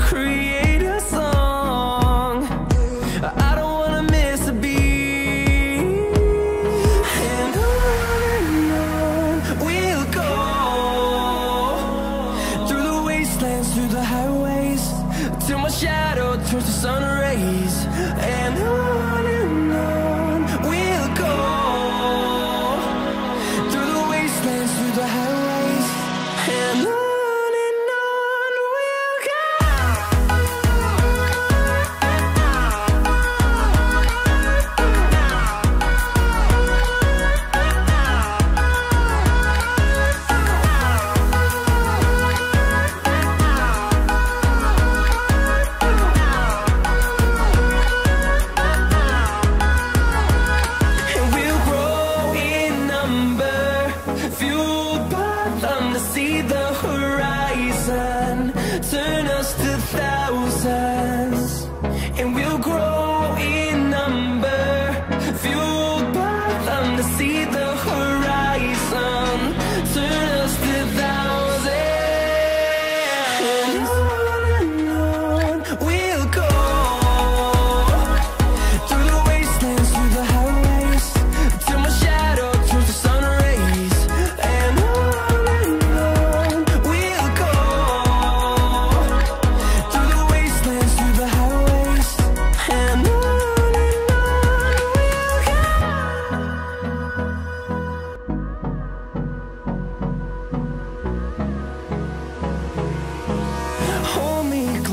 creep see the